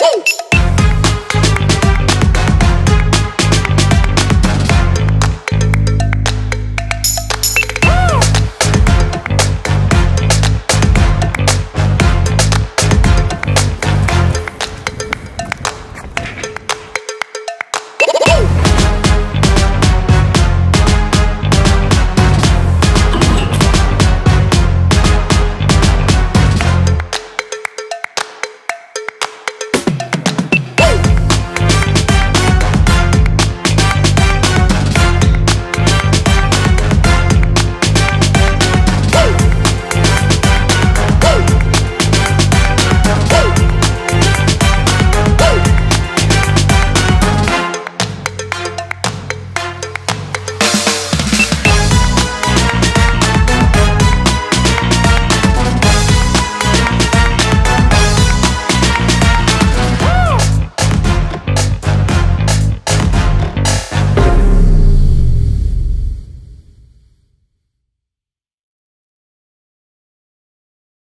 Boom!